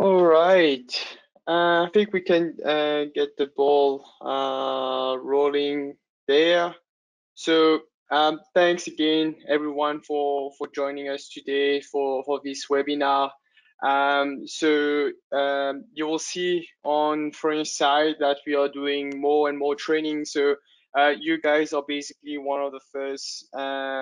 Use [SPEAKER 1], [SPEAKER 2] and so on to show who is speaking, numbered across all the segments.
[SPEAKER 1] All right. Uh, I think we can uh, get the ball uh, rolling there. So um, thanks again, everyone, for for joining us today for for this webinar. Um, so um, you will see on Fronius side that we are doing more and more training. So uh, you guys are basically one of the first, uh,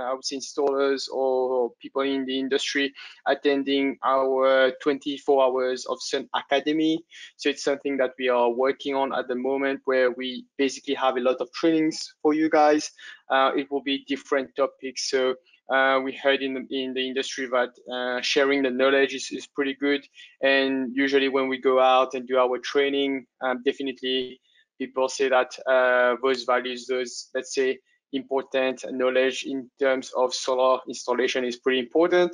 [SPEAKER 1] I would say, installers or people in the industry attending our 24 hours of Sun Academy. So it's something that we are working on at the moment where we basically have a lot of trainings for you guys. Uh, it will be different topics. So uh, we heard in the, in the industry that uh, sharing the knowledge is, is pretty good. And usually when we go out and do our training, um, definitely people say that uh, those values, those, let's say, important knowledge in terms of solar installation is pretty important.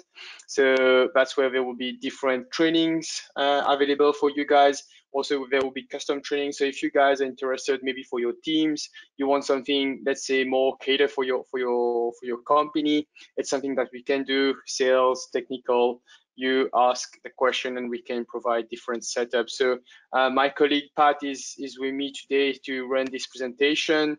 [SPEAKER 1] So that's where there will be different trainings uh, available for you guys. Also, there will be custom training. So if you guys are interested, maybe for your teams, you want something, let's say, more catered for your for your for your company, it's something that we can do. Sales, technical, you ask the question and we can provide different setups. So uh, my colleague Pat is, is with me today to run this presentation.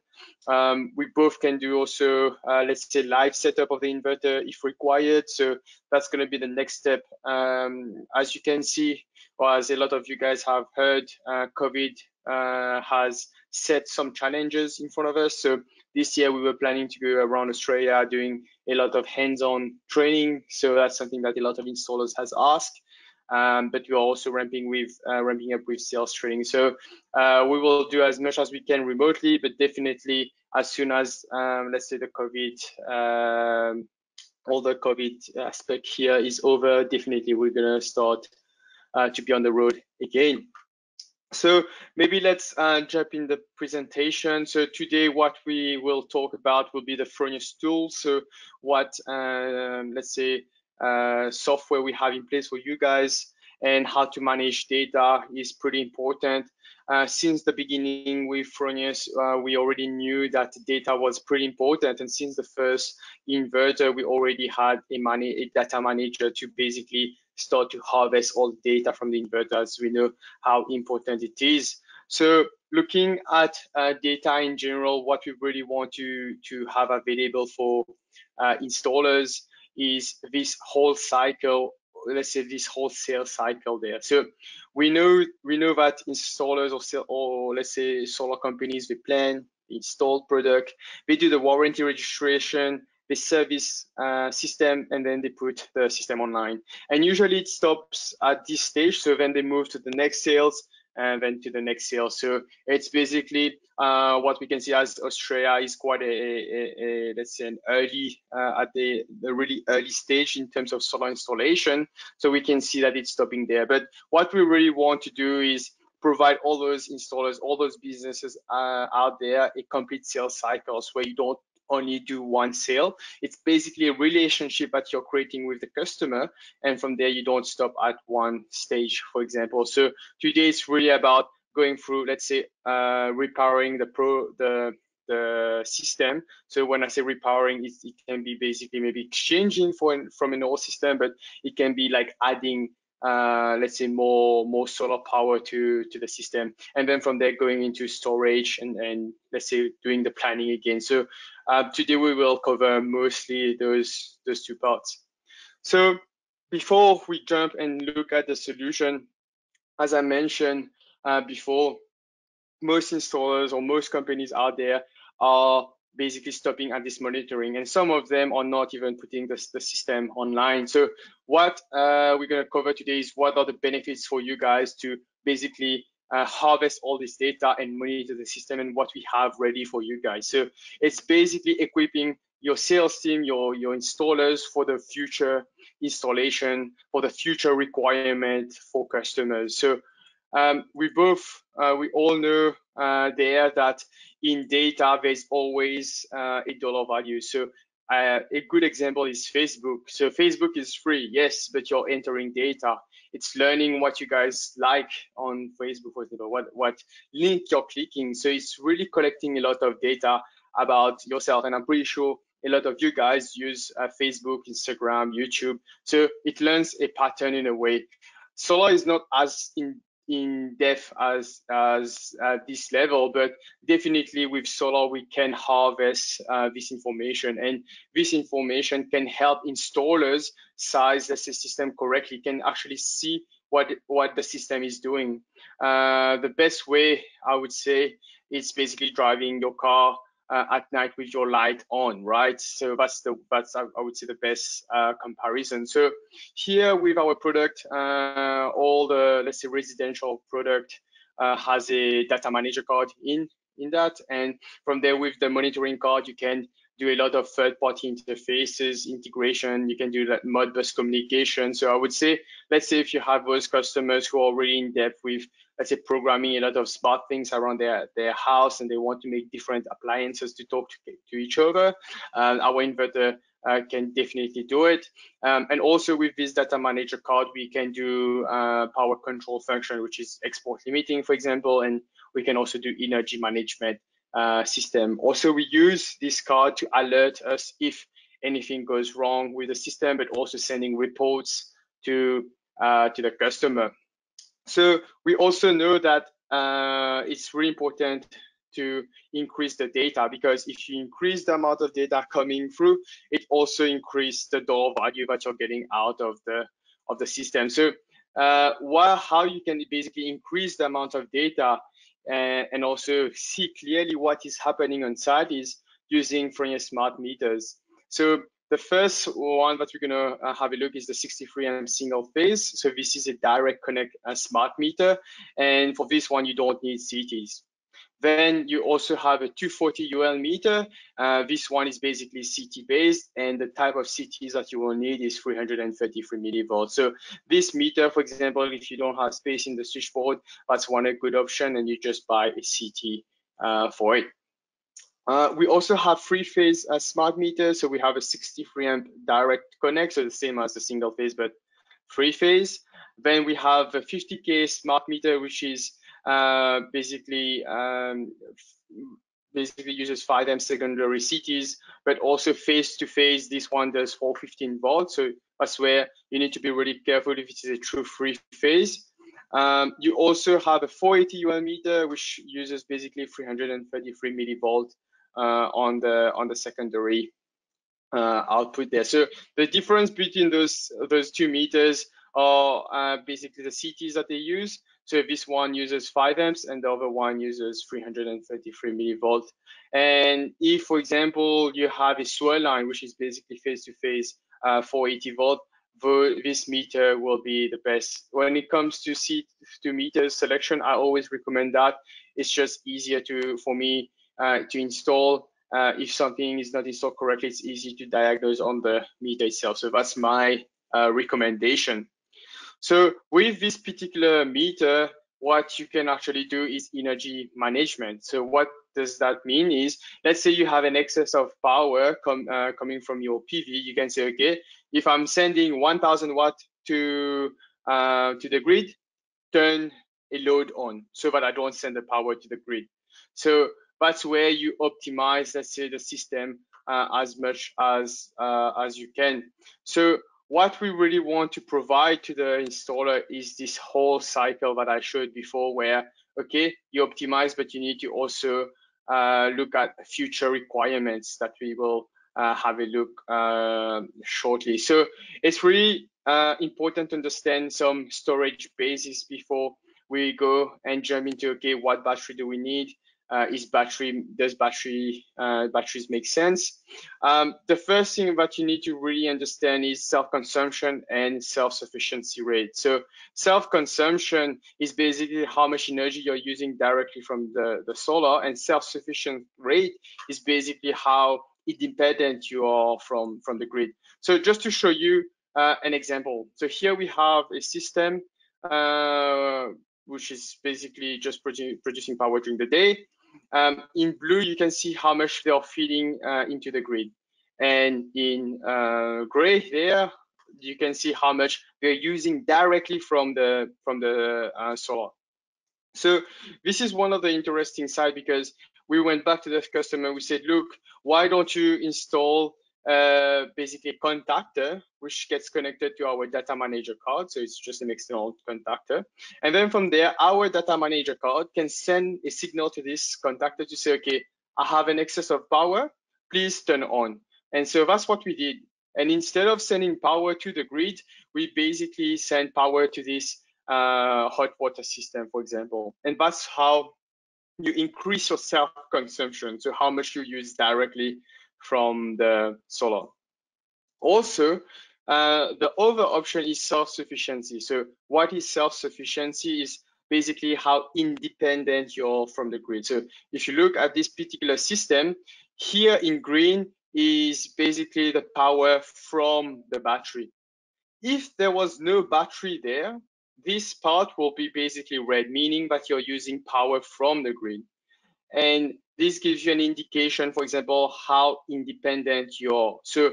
[SPEAKER 1] Um, we both can do also, uh, let's say live setup of the inverter if required. So that's going to be the next step. Um, as you can see, or as a lot of you guys have heard, uh, COVID uh, has set some challenges in front of us. So this year we were planning to go around Australia doing a lot of hands-on training. So that's something that a lot of installers has asked. Um, but we are also ramping with uh, ramping up with sales training. So uh, we will do as much as we can remotely, but definitely as soon as um, let's say the COVID, um, all the COVID aspect here is over, definitely we're gonna start uh, to be on the road again. So maybe let's uh, jump in the presentation. So today what we will talk about will be the Fronius tool. So what, um, let's say, uh, software we have in place for you guys and how to manage data is pretty important. Uh, since the beginning with Fronius, uh, we already knew that data was pretty important. And since the first inverter, we already had a, a data manager to basically start to harvest all data from the inverters. We know how important it is. So looking at uh, data in general, what we really want to, to have available for uh, installers is this whole cycle, let's say this whole sales cycle there. So we know we know that installers or, or let's say solar companies, they plan, install product, they do the warranty registration, the service uh, system and then they put the system online. And usually it stops at this stage. So then they move to the next sales and then to the next sale. So it's basically uh, what we can see as Australia is quite a, a, a let's say an early uh, at the, the, really early stage in terms of solar installation. So we can see that it's stopping there. But what we really want to do is provide all those installers, all those businesses uh, out there a complete sales cycles where you don't only do one sale. It's basically a relationship that you're creating with the customer. And from there, you don't stop at one stage, for example. So today it's really about going through, let's say, uh, repowering the pro, the, the system. So when I say repowering, it, it can be basically maybe exchanging for from an old system, but it can be like adding uh, let's say more more solar power to to the system. And then from there going into storage and and let's say doing the planning again. So uh, today we will cover mostly those those two parts. So before we jump and look at the solution as i mentioned uh, before most installers or most companies out there are basically stopping at this monitoring and some of them are not even putting the, the system online. So what uh, we're going to cover today is what are the benefits for you guys to basically uh, harvest all this data and monitor the system and what we have ready for you guys. So it's basically equipping your sales team your your installers for the future installation for the future requirement for customers. So um, we both uh, we all know uh, there that in data there's always uh, a dollar value. So uh, a good example is Facebook. So Facebook is free, yes, but you're entering data. It's learning what you guys like on Facebook, for example, what what link you're clicking. So it's really collecting a lot of data about yourself. And I'm pretty sure a lot of you guys use uh, Facebook, Instagram, YouTube. So it learns a pattern in a way. Solar is not as in in depth as as uh, this level, but definitely with solar we can harvest uh, this information, and this information can help installers size the system correctly. Can actually see what what the system is doing. Uh, the best way I would say is basically driving your car uh, at night with your light on, right? So that's the that's I would say the best uh, comparison. So here with our product, uh, all the let's say residential product uh, has a data manager card in in that, and from there with the monitoring card, you can do a lot of third-party interfaces, integration. You can do that Modbus communication. So I would say, let's say if you have those customers who are really in depth with, let's say, programming a lot of smart things around their their house, and they want to make different appliances to talk to, to each other, uh, our inverter uh, can definitely do it. Um, and also with this data manager card, we can do uh, power control function, which is export limiting, for example, and we can also do energy management uh, system. Also, we use this card to alert us if anything goes wrong with the system, but also sending reports to uh, to the customer. So we also know that uh, it's really important to increase the data because if you increase the amount of data coming through, it also increases the dollar value that you're getting out of the of the system. So uh, how you can basically increase the amount of data and, and also see clearly what is happening on site is using Fronius smart meters. So the first one that we're gonna uh, have a look is the 63 amp single phase. So this is a direct connect uh, smart meter. And for this one, you don't need CTs. Then you also have a 240 UL meter. Uh, this one is basically CT based and the type of CTs that you will need is 333 millivolts. So this meter, for example, if you don't have space in the switchboard, that's one good option and you just buy a CT uh, for it. Uh, we also have three phase uh, smart meters. So we have a 63 amp direct connect, so the same as the single phase, but three phase. Then we have a 50K smart meter, which is uh, basically um, basically uses 5M secondary CTs, but also face to face, this one does 415 volts. So that's where you need to be really careful if it is a true free phase. Um, you also have a 480 UL meter, which uses basically 333 millivolt uh, on the on the secondary uh, output there. So the difference between those those two meters are uh, basically the CTs that they use. So this one uses 5 amps and the other one uses 333 millivolt. And if, for example, you have a SWER line, which is basically face-to-face uh, 480 volt, this meter will be the best. When it comes to C to meter selection, I always recommend that. It's just easier to for me uh, to install. Uh, if something is not installed correctly, it's easy to diagnose on the meter itself. So that's my uh, recommendation. So with this particular meter, what you can actually do is energy management. So what does that mean is, let's say you have an excess of power com uh, coming from your PV, you can say, okay, if I'm sending 1000 watt to, uh, to the grid, turn a load on so that I don't send the power to the grid. So that's where you optimize, let's say, the system uh, as much as uh, as you can. So what we really want to provide to the installer is this whole cycle that I showed before where, okay, you optimize, but you need to also uh, look at future requirements that we will uh, have a look uh, shortly. So it's really uh, important to understand some storage basis before we go and jump into, okay, what battery do we need? Uh, is battery does battery uh, batteries make sense? Um, the first thing that you need to really understand is self-consumption and self-sufficiency rate. So self-consumption is basically how much energy you're using directly from the, the solar and self-sufficient rate is basically how independent you are from from the grid. So just to show you uh, an example. So here we have a system uh, which is basically just produ producing power during the day. Um, in blue, you can see how much they are feeding uh, into the grid. And in uh, gray there, you can see how much they're using directly from the from the uh, solar. So this is one of the interesting side because we went back to the customer. We said, look, why don't you install uh, basically a contactor, which gets connected to our data manager card. So it's just an external contactor. And then from there, our data manager card can send a signal to this contactor to say, okay, I have an excess of power, please turn on. And so that's what we did. And instead of sending power to the grid, we basically send power to this uh, hot water system, for example. And that's how you increase your self-consumption, so how much you use directly from the solar. Also, uh, the other option is self-sufficiency. So what is self-sufficiency is basically how independent you're from the grid. So if you look at this particular system, here in green is basically the power from the battery. If there was no battery there, this part will be basically red, meaning that you're using power from the grid. And this gives you an indication, for example, how independent you are. So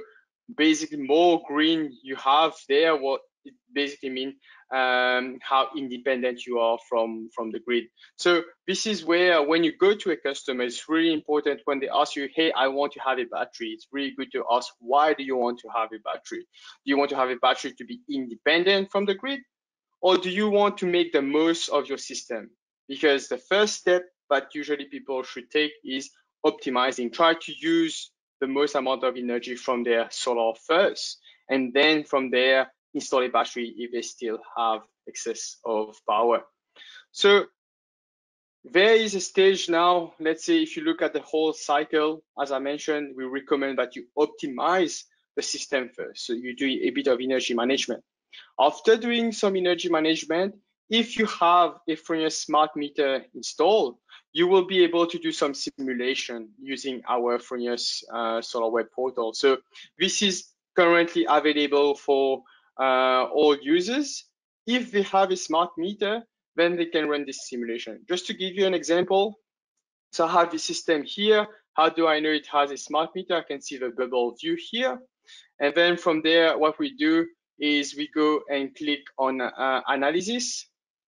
[SPEAKER 1] basically more green you have there, what it basically means um, how independent you are from, from the grid. So this is where when you go to a customer, it's really important when they ask you, hey, I want to have a battery. It's really good to ask, why do you want to have a battery? Do you want to have a battery to be independent from the grid? Or do you want to make the most of your system? Because the first step that usually people should take is optimizing. Try to use the most amount of energy from their solar first, and then from there, install a battery if they still have excess of power. So there is a stage now, let's say if you look at the whole cycle, as I mentioned, we recommend that you optimize the system first. So you do a bit of energy management. After doing some energy management, if you have a Fronius smart meter installed, you will be able to do some simulation using our Fronius uh, Solarweb portal. So this is currently available for uh, all users. If they have a smart meter, then they can run this simulation. Just to give you an example, so I have the system here. How do I know it has a smart meter? I can see the bubble view here. And then from there, what we do is we go and click on uh, analysis.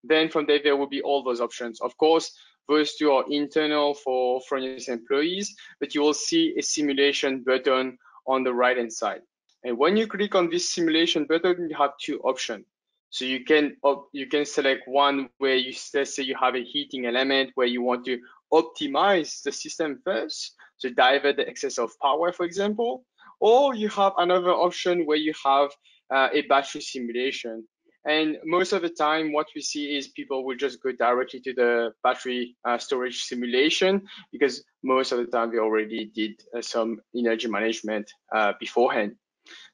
[SPEAKER 1] Then from there, there will be all those options. Of course, those two are internal for Fronius employees, but you will see a simulation button on the right hand side. And when you click on this simulation button, you have two options. So you can you can select one where you let's say you have a heating element where you want to optimize the system first, so divert the excess of power, for example, or you have another option where you have uh, a battery simulation. And most of the time, what we see is people will just go directly to the battery uh, storage simulation because most of the time they already did uh, some energy management uh, beforehand.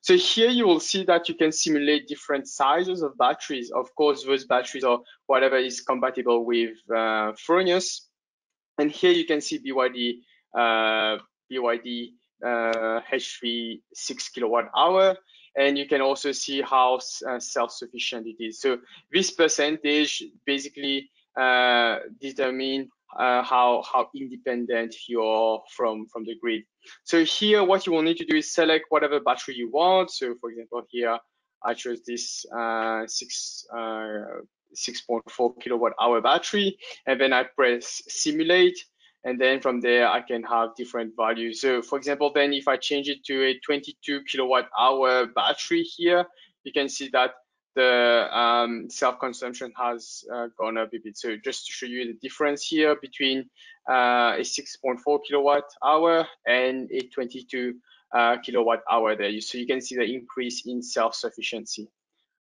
[SPEAKER 1] So here you will see that you can simulate different sizes of batteries. Of course, those batteries are whatever is compatible with uh, Fronius. And here you can see BYD, uh, BYD uh, H3 6 kilowatt hour and you can also see how uh, self-sufficient it is. So this percentage basically uh, determine uh, how how independent you are from from the grid. So here, what you will need to do is select whatever battery you want. So for example, here I chose this uh, six. Uh, 6.4 kilowatt hour battery and then I press simulate and then from there I can have different values. So for example, then if I change it to a 22 kilowatt hour battery here, you can see that the um, self-consumption has uh, gone up a bit. So just to show you the difference here between uh, a 6.4 kilowatt hour and a 22 uh, kilowatt hour there. So you can see the increase in self-sufficiency.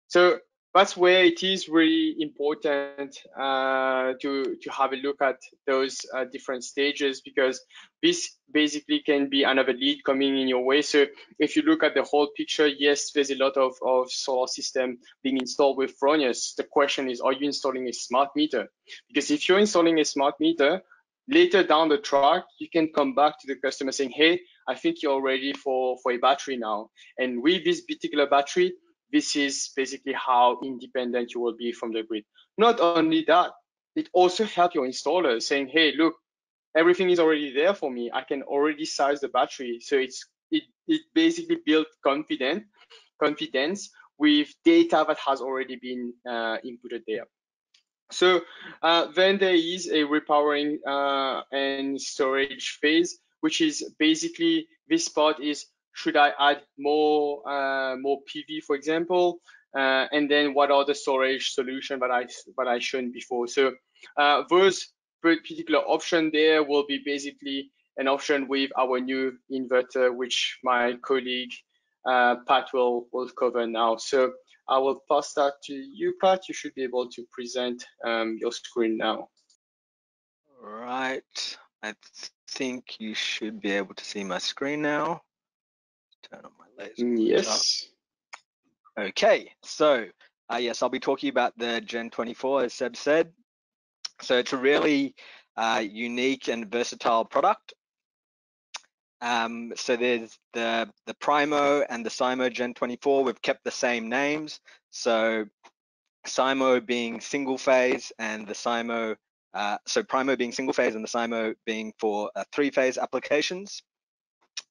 [SPEAKER 1] So that's where it is really important uh, to to have a look at those uh, different stages because this basically can be another lead coming in your way. So if you look at the whole picture, yes, there's a lot of, of solar system being installed with Fronius. The question is, are you installing a smart meter? Because if you're installing a smart meter, later down the track, you can come back to the customer saying, hey, I think you're ready for, for a battery now. And with this particular battery, this is basically how independent you will be from the grid. Not only that, it also helps your installer saying, hey, look, everything is already there for me. I can already size the battery. So it's it, it basically built confidence, confidence with data that has already been uh, inputted there. So uh, then there is a repowering uh, and storage phase, which is basically this part is should I add more uh, more PV, for example, uh, and then what are the storage solution that I that I shown before. So uh, those particular option there will be basically an option with our new inverter, which my colleague uh, Pat will will cover now. So I will pass that to you, Pat. You should be able to present um, your screen now.
[SPEAKER 2] Right. I think you should be able to see my screen now. Turn on my laser.
[SPEAKER 1] Yes.
[SPEAKER 2] Okay, so uh, yes, I'll be talking about the Gen 24, as Seb said. So it's a really uh, unique and versatile product. Um, so there's the, the Primo and the Symo Gen 24. We've kept the same names. So Symo being single phase and the Symo, uh, so Primo being single phase and the Symo being for uh, three phase applications.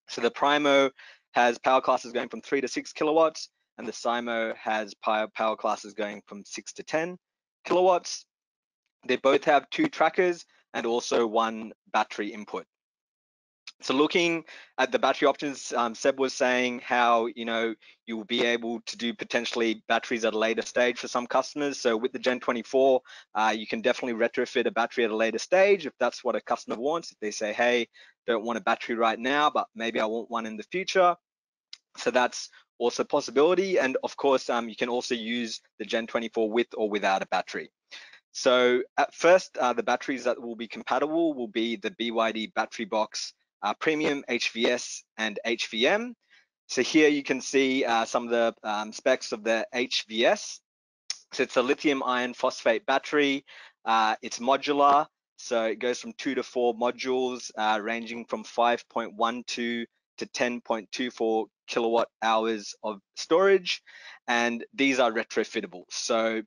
[SPEAKER 2] So the Primo has power classes going from three to six kilowatts and the Symo has power, classes going from six to 10 kilowatts. They both have two trackers and also one battery input. So looking at the battery options, um, Seb was saying how, you know, you will be able to do potentially batteries at a later stage for some customers. So with the Gen 24, uh, you can definitely retrofit a battery at a later stage if that's what a customer wants. If they say, hey, don't want a battery right now, but maybe I want one in the future. So that's also a possibility. And of course, um, you can also use the Gen 24 with or without a battery. So at first, uh, the batteries that will be compatible will be the BYD battery box uh, premium HVS and HVM. So here you can see uh, some of the um, specs of the HVS. So it's a lithium iron phosphate battery. Uh, it's modular, so it goes from two to four modules, uh, ranging from 5.12 to 10.24 kilowatt hours of storage. And these are retrofittable. So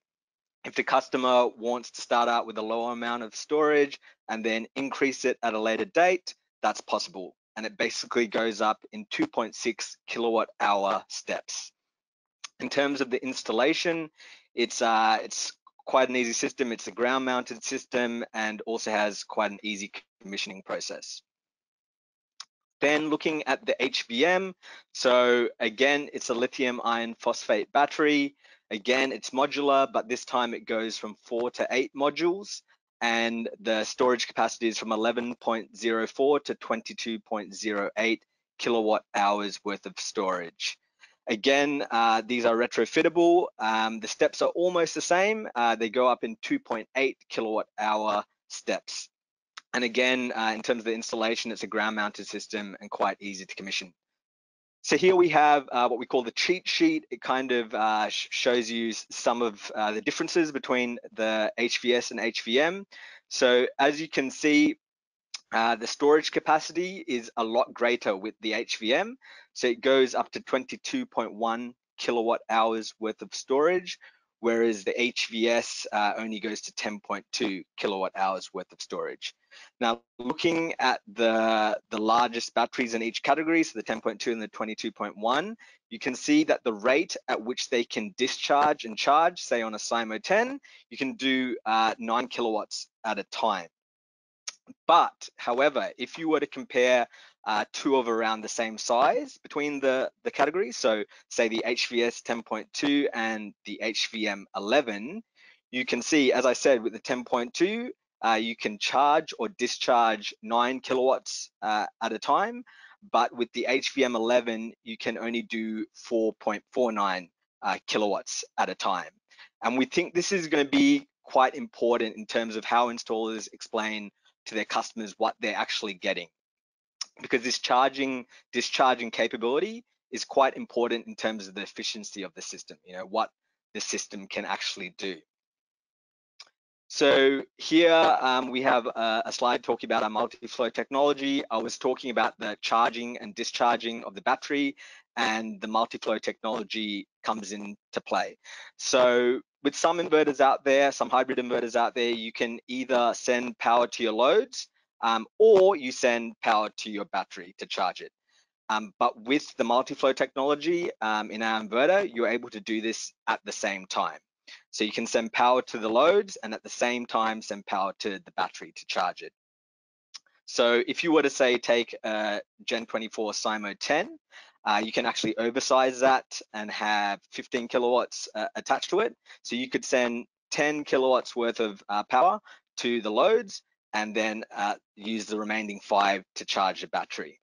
[SPEAKER 2] if the customer wants to start out with a lower amount of storage and then increase it at a later date, that's possible. And it basically goes up in 2.6 kilowatt hour steps. In terms of the installation, it's uh, it's quite an easy system. It's a ground mounted system and also has quite an easy commissioning process. Then looking at the HVM, so again, it's a lithium iron phosphate battery. Again, it's modular, but this time it goes from four to eight modules and the storage capacity is from 11.04 to 22.08 kilowatt hours worth of storage. Again, uh, these are retrofittable. Um, the steps are almost the same. Uh, they go up in 2.8 kilowatt hour steps. And again, uh, in terms of the installation, it's a ground mounted system and quite easy to commission. So here we have uh, what we call the cheat sheet. It kind of uh, sh shows you some of uh, the differences between the HVS and HVM. So as you can see, uh, the storage capacity is a lot greater with the HVM. So it goes up to 22.1 kilowatt hours worth of storage, whereas the HVS uh, only goes to 10.2 kilowatt hours worth of storage. Now, looking at the, the largest batteries in each category, so the 10.2 and the 22.1, you can see that the rate at which they can discharge and charge, say on a Symo 10, you can do uh, nine kilowatts at a time. But however, if you were to compare uh, two of around the same size between the, the categories, so say the HVS 10.2 and the HVM 11, you can see, as I said, with the 10.2, uh, you can charge or discharge nine kilowatts uh, at a time, but with the HVM 11, you can only do 4.49 uh, kilowatts at a time. And we think this is going to be quite important in terms of how installers explain to their customers what they're actually getting. Because this charging, discharging capability is quite important in terms of the efficiency of the system, you know, what the system can actually do. So here um, we have a, a, slide talking about our multi-flow technology. I was talking about the charging and discharging of the battery and the multi-flow technology comes into play. So with some inverters out there, some hybrid inverters out there, you can either send power to your loads um, or you send power to your battery to charge it. Um, but with the multi-flow technology um, in our inverter, you're able to do this at the same time. So you can send power to the loads and at the same time send power to the battery to charge it. So if you were to say take a Gen 24 Symo 10, uh, you can actually oversize that and have 15 kilowatts uh, attached to it. So you could send 10 kilowatts worth of uh, power to the loads and then uh, use the remaining five to charge the battery.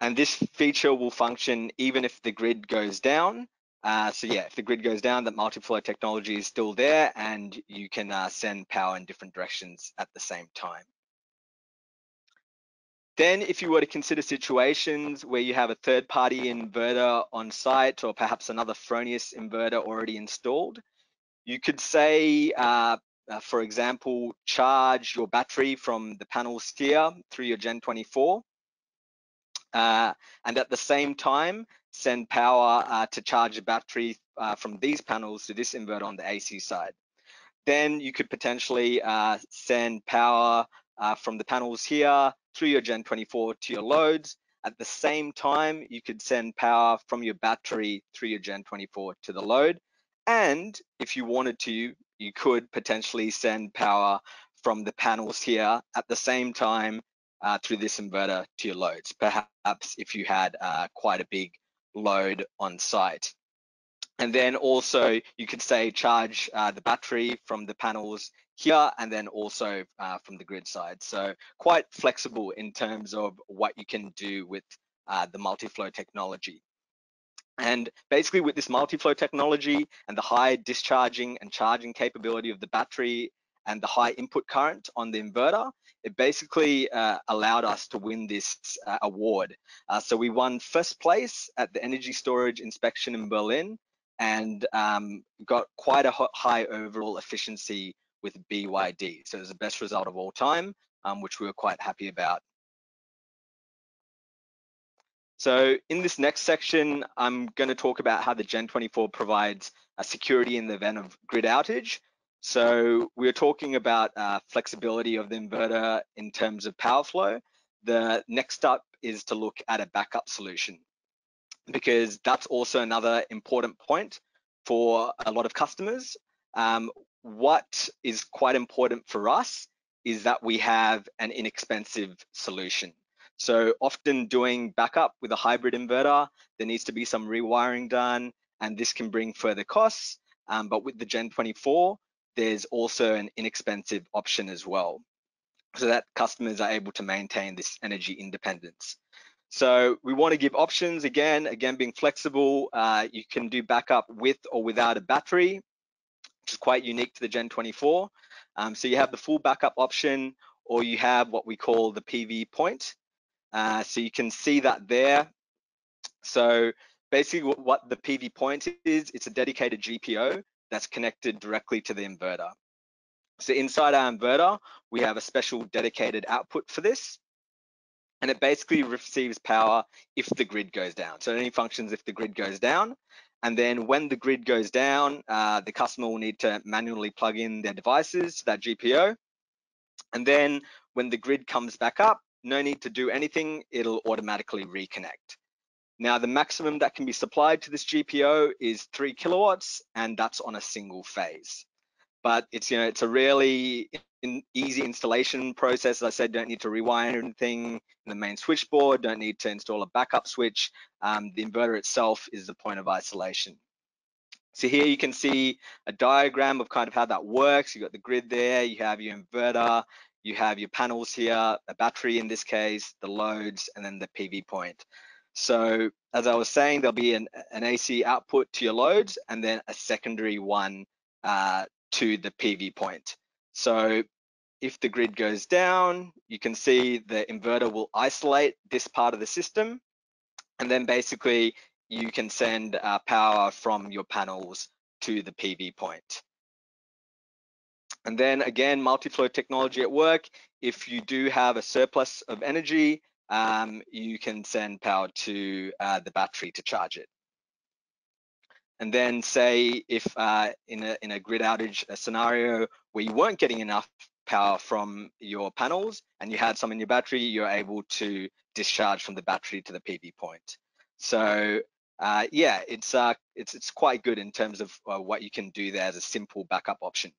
[SPEAKER 2] And this feature will function even if the grid goes down. Uh, so yeah, if the grid goes down, that multi-flow technology is still there and you can uh, send power in different directions at the same time. Then if you were to consider situations where you have a third party inverter on site or perhaps another Fronius inverter already installed, you could say, uh, uh, for example, charge your battery from the panels here through your Gen 24. Uh, and at the same time, send power uh, to charge the battery uh, from these panels to this inverter on the AC side. Then you could potentially uh, send power uh, from the panels here through your Gen 24 to your loads. At the same time, you could send power from your battery through your Gen 24 to the load. And if you wanted to, you could potentially send power from the panels here at the same time uh, through this inverter to your loads, perhaps if you had uh, quite a big load on site. And then also you could say charge uh, the battery from the panels here and then also uh, from the grid side. So quite flexible in terms of what you can do with uh, the multi-flow technology. And basically with this multi-flow technology and the high discharging and charging capability of the battery and the high input current on the inverter, it basically uh, allowed us to win this uh, award. Uh, so we won first place at the energy storage inspection in Berlin and um, got quite a high overall efficiency with BYD. So it was the best result of all time, um, which we were quite happy about. So in this next section, I'm going to talk about how the Gen 24 provides a security in the event of grid outage. So we are talking about uh, flexibility of the inverter in terms of power flow. The next up is to look at a backup solution because that's also another important point for a lot of customers. Um, what is quite important for us is that we have an inexpensive solution. So often doing backup with a hybrid inverter, there needs to be some rewiring done and this can bring further costs. Um, but with the Gen 24, there's also an inexpensive option as well so that customers are able to maintain this energy independence. So we want to give options again, again being flexible. Uh, you can do backup with or without a battery, which is quite unique to the Gen 24. Um, so you have the full backup option, or you have what we call the PV point. Uh, so you can see that there. So basically what the PV point is, it's a dedicated GPO that's connected directly to the inverter. So inside our inverter, we have a special dedicated output for this and it basically receives power if the grid goes down. So it only functions if the grid goes down. And then when the grid goes down, uh, the customer will need to manually plug in their devices to that GPO. And then when the grid comes back up, no need to do anything, it'll automatically reconnect. Now, the maximum that can be supplied to this GPO is three kilowatts, and that's on a single phase. But it's, you know, it's a really easy installation process. As I said, don't need to rewire anything in the main switchboard, don't need to install a backup switch. Um, the inverter itself is the point of isolation. So here you can see a diagram of kind of how that works. You've got the grid there, you have your inverter, you have your panels here, a battery in this case, the loads, and then the PV point. So as I was saying, there'll be an, an AC output to your loads and then a secondary one uh, to the PV point. So if the grid goes down, you can see the inverter will isolate this part of the system. And then basically you can send uh, power from your panels to the PV point. And then again, multi-flow technology at work. If you do have a surplus of energy, um, you can send power to uh, the battery to charge it. And then say if uh, in, a, in a grid outage a scenario where you weren't getting enough power from your panels and you had some in your battery, you're able to discharge from the battery to the PV point. So uh, yeah, it's uh, it's it's quite good in terms of uh, what you can do there as a simple backup option.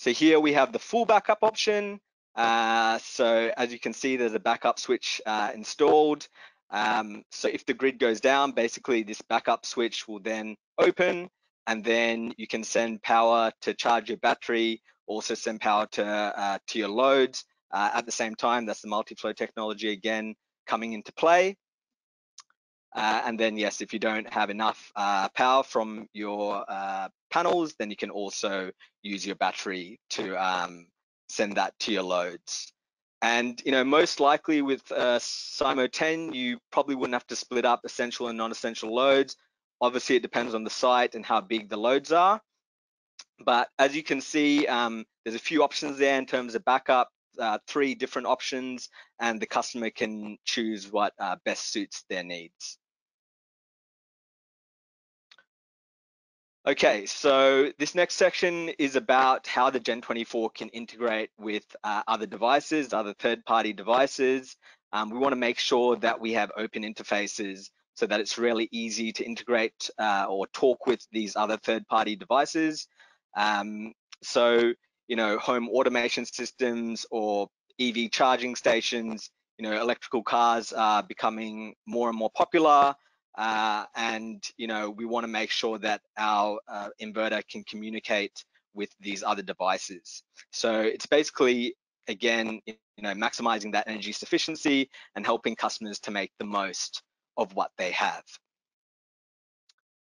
[SPEAKER 2] So here we have the full backup option. Uh, so as you can see, there's a backup switch uh, installed. Um, so if the grid goes down, basically this backup switch will then open and then you can send power to charge your battery, also send power to, uh, to your loads. Uh, at the same time, that's the multi-flow technology again coming into play. Uh, and then yes, if you don't have enough uh, power from your panels, then you can also use your battery to um, send that to your loads. And you know, most likely with uh, Symo 10, you probably wouldn't have to split up essential and non-essential loads. Obviously, it depends on the site and how big the loads are. But as you can see, um, there's a few options there in terms of backup, uh, three different options, and the customer can choose what uh, best suits their needs. Okay, so this next section is about how the Gen 24 can integrate with uh, other devices, other third-party devices. Um, we want to make sure that we have open interfaces so that it's really easy to integrate uh, or talk with these other third-party devices. Um, so, you know, home automation systems or EV charging stations, you know, electrical cars are becoming more and more popular. Uh, and you know we want to make sure that our uh, inverter can communicate with these other devices. So it's basically again you know maximizing that energy sufficiency and helping customers to make the most of what they have.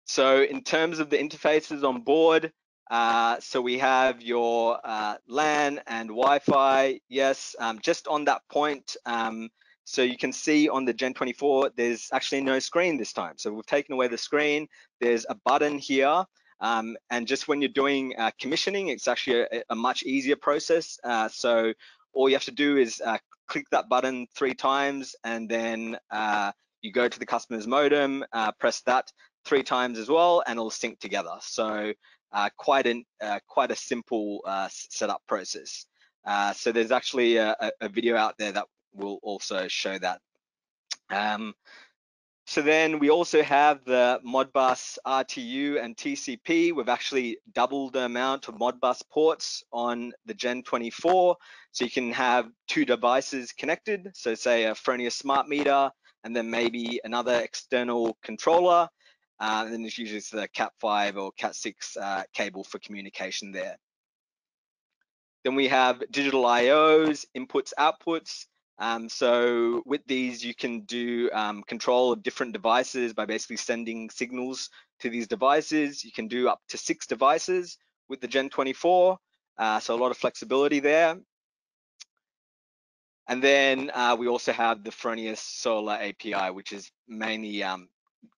[SPEAKER 2] So in terms of the interfaces on board, uh, so we have your uh, LAN and Wi-Fi. Yes, um, just on that point, um, so you can see on the Gen 24, there's actually no screen this time. So we've taken away the screen. There's a button here. Um, and just when you're doing uh, commissioning, it's actually a, a much easier process. Uh, so all you have to do is uh, click that button three times and then uh, you go to the customer's modem, uh, press that three times as well, and it'll sync together. So uh, quite, an, quite a simple setup process. so there's actually a, a, video out there that will also show that. Um, so then we also have the Modbus RTU and TCP. We've actually doubled the amount of Modbus ports on the Gen 24. So you can have two devices connected. So say a Fronius smart meter and then maybe another external controller. Uh, and then there's usually the Cat5 or Cat6 uh, cable for communication there. Then we have digital IOs, inputs, outputs. Um, so with these, you can do um, control of different devices by basically sending signals to these devices. You can do up to six devices with the Gen 24, uh, so a lot of flexibility there. And then uh, we also have the Fronius Solar API, which is mainly um,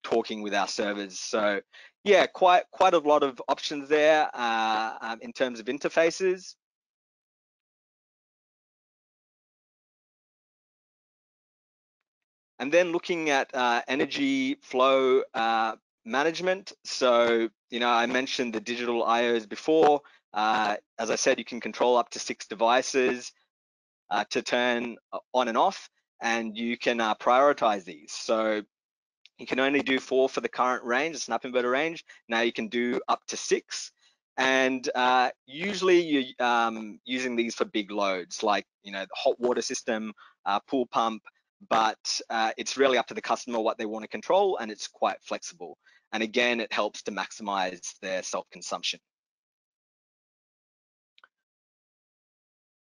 [SPEAKER 2] talking with our servers. So yeah, quite quite a lot of options there uh, um, in terms of interfaces. And then looking at uh, energy flow uh, management. So, you know, I mentioned the digital IOs before. Uh, as I said, you can control up to six devices uh, to turn uh, on and off, and you can uh, prioritize these. So you can only do four for the current range, the snap inverter range. Now you can do up to six. And usually you're um, using these for big loads like, you know, the hot water system, pool pump, but uh, it's really up to the customer what they want to control and it's quite flexible. And again, it helps to maximize their self-consumption.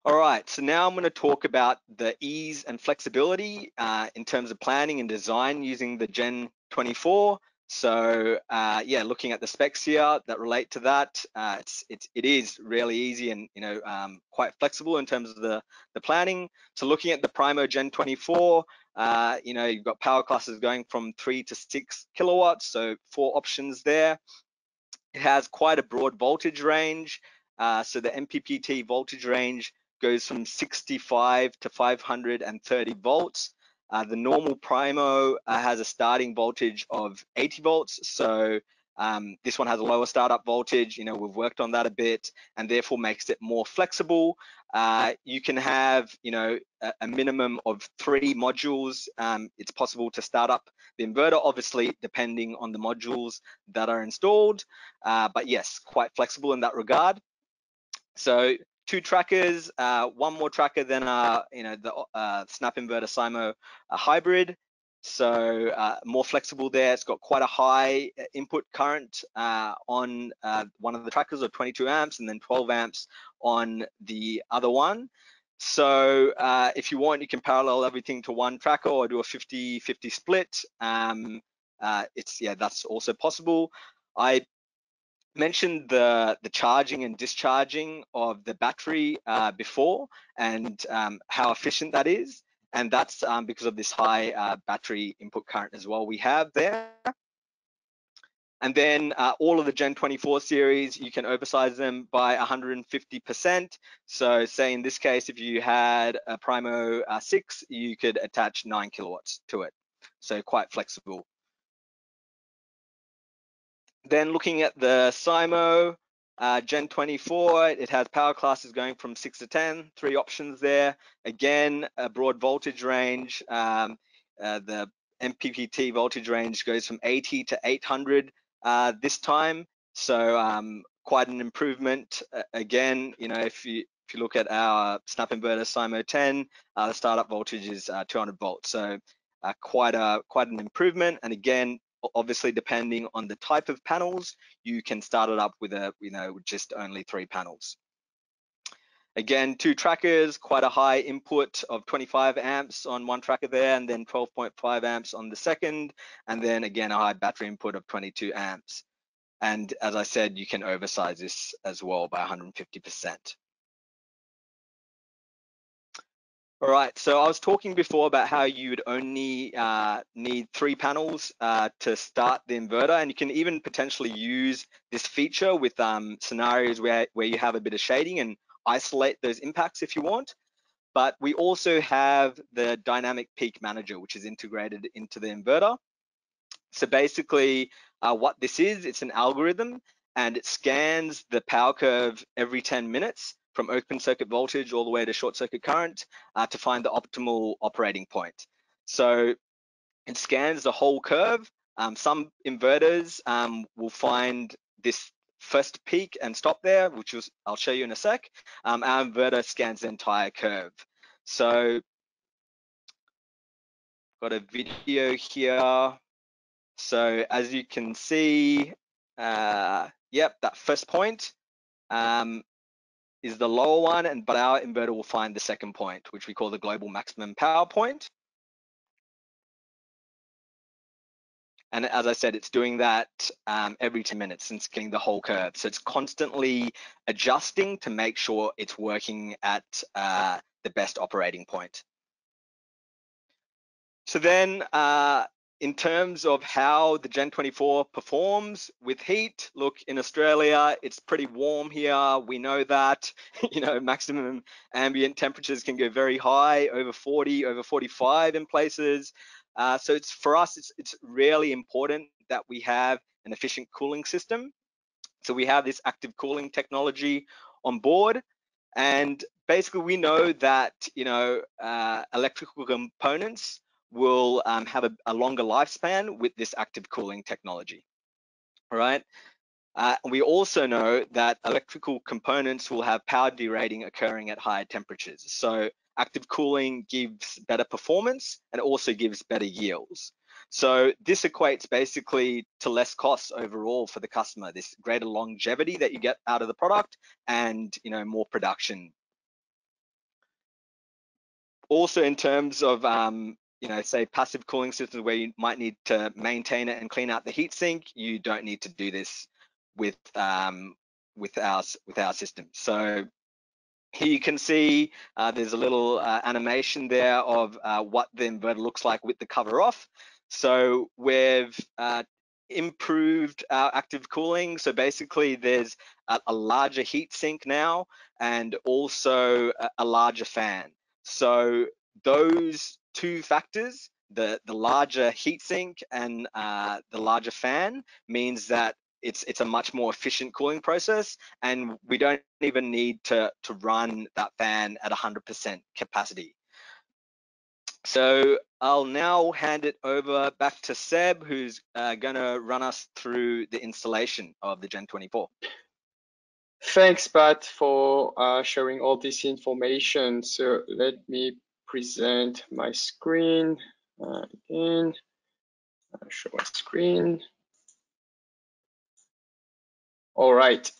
[SPEAKER 2] All right, so now I'm going to talk about the ease and flexibility uh, in terms of planning and design using the Gen 24. So uh, yeah, looking at the specs here that relate to that, uh, it's, it's, it is really easy and you know um, quite flexible in terms of the, the planning. So looking at the Primo Gen 24, uh, you know, you've got power classes going from three to six kilowatts, so four options there. It has quite a broad voltage range. Uh, so the MPPT voltage range goes from 65 to 530 volts. Uh, the normal Primo uh, has a starting voltage of 80 volts, so Um, this one has a lower startup voltage. You know, we've worked on that a bit and therefore makes it more flexible. Uh, you can have, you know, a, a minimum of three modules. Um, it's possible to start up the inverter, obviously, depending on the modules that are installed. Uh, but yes, quite flexible in that regard. So two trackers, uh, one more tracker than uh, you know the uh, Snap Inverter Symo hybrid. So uh, more flexible there. It's got quite a high uh, input current uh, on uh, one of the trackers of 22 amps and then 12 amps on the other one. So uh, if you want, you can parallel everything to one tracker or do a 50-50 split. Um, uh, it's yeah, that's also possible. I mentioned the the charging and discharging of the battery before and um, how efficient that is and that's um, because of this high uh, battery input current as well we have there. And then uh, all of the Gen 24 series, you can oversize them by 150%. So say in this case, if you had a Primo uh, 6, you could attach 9 kilowatts to it. So quite flexible. Then looking at the Symo, uh, Gen 24, it has power classes going from 6 to 10, three options there. Again, a broad voltage range. Um, uh, the MPPT voltage range goes from 80 to 800 uh, this time. So um, quite an improvement. again, you know, if you if you look at our snap inverter Symo 10, uh, the startup voltage is uh, 200 volts. So uh, quite a quite an improvement. And again, obviously depending on the type of panels, you can start it up with a, you know, just only three panels. Again, two trackers, quite a high input of 25 amps on one tracker there, and then 12.5 amps on the second, and then again, a high battery input of 22 amps. And as I said, you can oversize this as well by 150%. All right, so I was talking before about how you'd only uh, need three panels uh, to start the inverter, and you can even potentially use this feature with um, scenarios where, where you have a bit of shading and isolate those impacts if you want. But we also have the dynamic peak manager, which is integrated into the inverter. So basically uh, what this is, it's an algorithm and it scans the power curve every 10 minutes from open circuit voltage all the way to short circuit current uh, to find the optimal operating point. So it scans the whole curve. Um, some inverters um, will find this first peak and stop there, which was, I'll show you in a sec. Um, our inverter scans the entire curve. So got a video here. So as you can see, uh, yep, that first point, um, is the lower one, and but our inverter will find the second point, which we call the global maximum power point. And as I said, it's doing that um, every 10 minutes and getting the whole curve. So it's constantly adjusting to make sure it's working at uh, the best operating point. So then uh, in terms of how the Gen 24 performs with heat, look, in Australia, it's pretty warm here. We know that, you know, maximum ambient temperatures can go very high, over 40, over 45 in places. Uh, so it's for us, it's, it's really important that we have an efficient cooling system. So we have this active cooling technology on board. And basically we know that, you know, uh, electrical components will um, have a, a, longer lifespan with this active cooling technology. All right. Uh, we also know that electrical components will have power derating occurring at higher temperatures. So active cooling gives better performance and also gives better yields. So this equates basically to less costs overall for the customer, this greater longevity that you get out of the product and you know more production. Also in terms of um, you know, say passive cooling systems where you might need to maintain it and clean out the heatsink, you don't need to do this with um, with our with our system. So here you can see uh, there's a little uh, animation there of uh, what the inverter looks like with the cover off. So we've uh, improved our active cooling. So basically there's a, a larger heat sink now and also a, a larger fan. So those two factors, the, the larger heatsink and uh, the larger fan means that it's it's a much more efficient cooling process, and we don't even need to to run that fan at 100% capacity. So I'll now hand it over back to Seb, who's uh, going to run us through the installation of the Gen 24.
[SPEAKER 1] Thanks, Pat, for uh, sharing all this information. So let me present my screen again. Uh, show my screen. All right.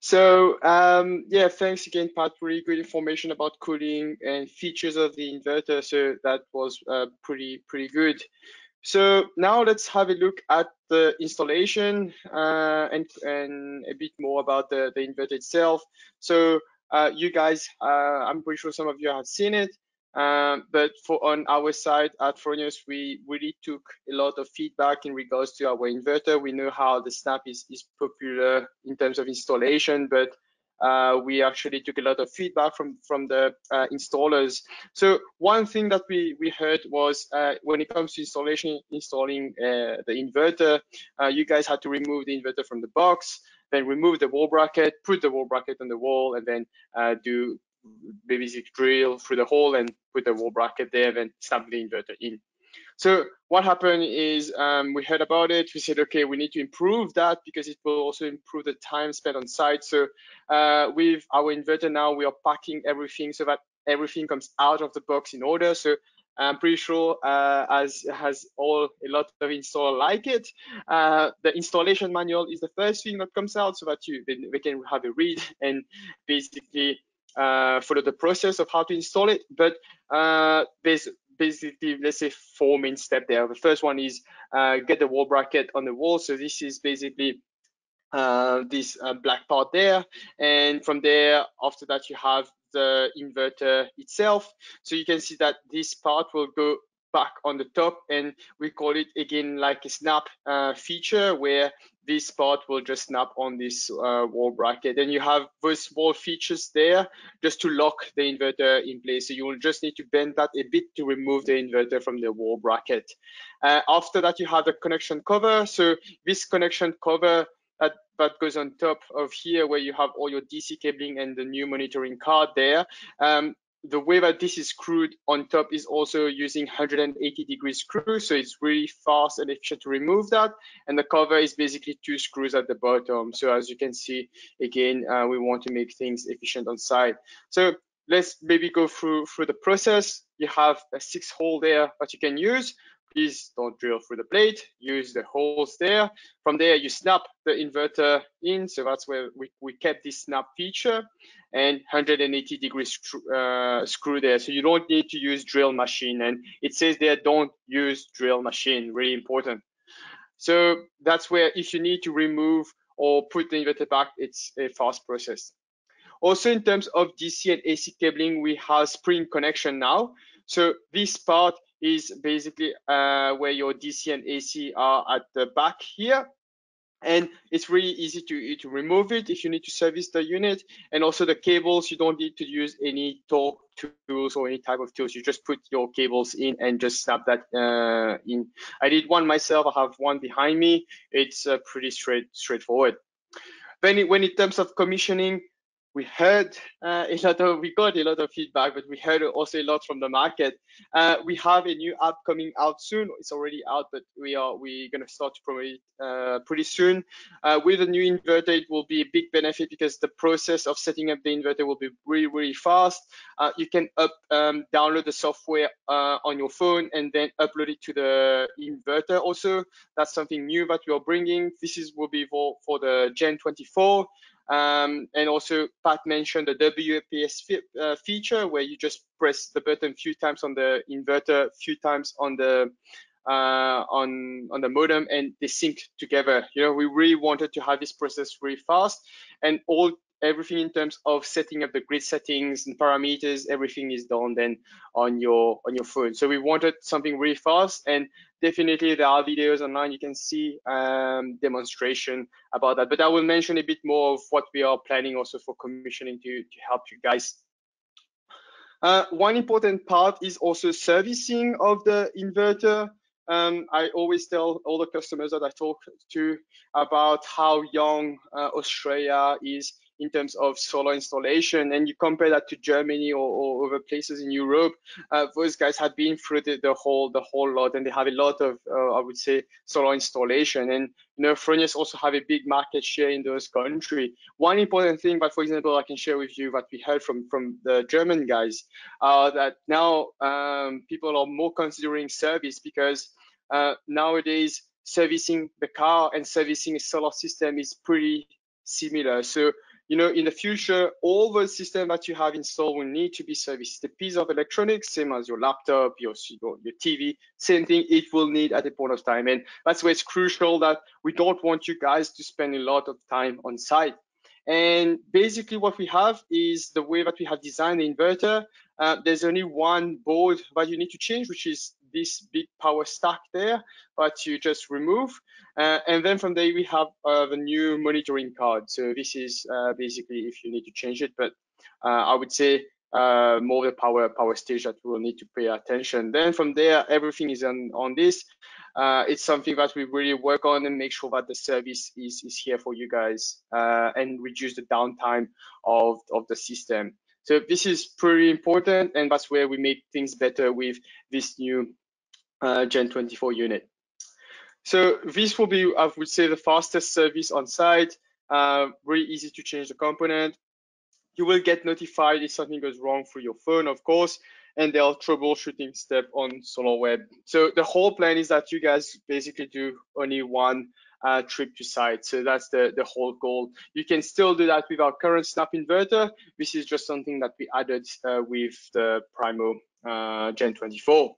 [SPEAKER 1] So um, yeah, thanks again, Pat. Really good information about cooling and features of the inverter. So that was uh, pretty pretty good. So now let's have a look at the installation uh, and and a bit more about the the inverter itself. So uh, you guys, uh, I'm pretty sure some of you have seen it. Um, but for on our side at Fronius, we really took a lot of feedback in regards to our inverter. We know how the Snap is, is popular in terms of installation, but uh, we actually took a lot of feedback from from the uh, installers. So one thing that we we heard was uh, when it comes to installation, installing uh, the inverter, uh, you guys had to remove the inverter from the box, then remove the wall bracket, put the wall bracket on the wall, and then uh, do basically drill through the hole and put the wall bracket there, then snap the inverter in. So what happened is um, we heard about it. We said, okay, we need to improve that because it will also improve the time spent on site. So uh, with our inverter now, we are packing everything so that everything comes out of the box in order. So I'm pretty sure uh, as has all a lot of install like it. Uh, the installation manual is the first thing that comes out so that you they can have a read and basically uh, follow the process of how to install it. But uh, there's basically, let's say, four main steps there. The first one is uh, get the wall bracket on the wall. So this is basically uh, this uh, black part there. And from there, after that, you have the inverter itself. So you can see that this part will go back on the top and we call it again like a snap uh, feature where this part will just snap on this uh, wall bracket. And you have those small features there just to lock the inverter in place. So you will just need to bend that a bit to remove the inverter from the wall bracket. Uh, after that, you have the connection cover. So this connection cover that, that goes on top of here where you have all your DC cabling and the new monitoring card there. Um, the way that this is screwed on top is also using 180 degree screw, so it's really fast and efficient to remove that. And the cover is basically two screws at the bottom. So as you can see, again, uh, we want to make things efficient on site. So let's maybe go through through the process. You have a six hole there that you can use. Please don't drill through the plate, use the holes there. From there, you snap the inverter in. So that's where we, we kept this snap feature and 180 degree screw, uh, screw there. So you don't need to use drill machine. And it says there, don't use drill machine, really important. So that's where if you need to remove or put the inverter back, it's a fast process. Also in terms of DC and AC cabling, we have spring connection now. So this part is basically uh, where your DC and AC are at the back here. And it's really easy to, to remove it if you need to service the unit. And also the cables, you don't need to use any torque tools or any type of tools. You just put your cables in and just snap that uh, in. I did one myself. I have one behind me. It's uh, pretty straight straightforward. Then when in terms of commissioning, we heard uh, a lot of, we got a lot of feedback, but we heard also a lot from the market. Uh, we have a new app coming out soon. It's already out, but we are we're gonna start to promote it uh, pretty soon. Uh, with the new inverter, it will be a big benefit because the process of setting up the inverter will be really really fast. Uh, you can up um, download the software uh, on your phone and then upload it to the inverter. Also, that's something new that we are bringing. This is will be for for the Gen 24. Um, and also Pat mentioned the WAPS uh, feature where you just press the button a few times on the inverter, few times on the uh, on on the modem, and they sync together. You know, we really wanted to have this process really fast, and all everything in terms of setting up the grid settings and parameters, everything is done then on your on your phone. So we wanted something really fast, and definitely there are videos online you can see um, demonstration about that. But I will mention a bit more of what we are planning also for commissioning to to help you guys. Uh, one important part is also servicing of the inverter. um, I always tell all the customers that I talk to about how young uh, Australia is in terms of solar installation and you compare that to Germany or, or other places in Europe, uh, those guys have been through the, the, whole the whole lot and they have a lot of uh, I would say solar installation and you know Fronius also have a big market share in those countries. One important thing but for example I can share with you what we heard from from the German guys uh, that now um, people are more considering service because uh, nowadays servicing the car and servicing a solar system is pretty similar. So you know, in the future, all the system that you have installed will need to be serviced. The piece of electronics, same as your laptop, your, your TV, same thing, it will need at a point of time. And that's why it's crucial that we don't want you guys to spend a lot of time on site. And basically what we have is the way that we have designed the inverter. Uh, there's only one board that you need to change, which is this big power stack there, but you just remove. Uh, and then from there, we have uh, the new monitoring card. So this is uh, basically if you need to change it, but uh, I would say uh, more the power power stage that we will need to pay attention. Then from there, everything is on, on this. Uh, it's something that we really work on and make sure that the service is, is here for you guys and reduce the downtime of, of the system. So this is pretty important, and that's where we make things better with this new Gen 24 unit. So this will be, I would say, the fastest service on site. Uh, very easy to change the component. You will get notified if something goes wrong through your phone, of course, and there are troubleshooting step on Solarweb. So the whole plan is that you guys basically do only one uh, trip to site. So that's the, the whole goal. You can still do that with our current snap inverter. This is just something that we added uh, with the Primo uh, Gen 24.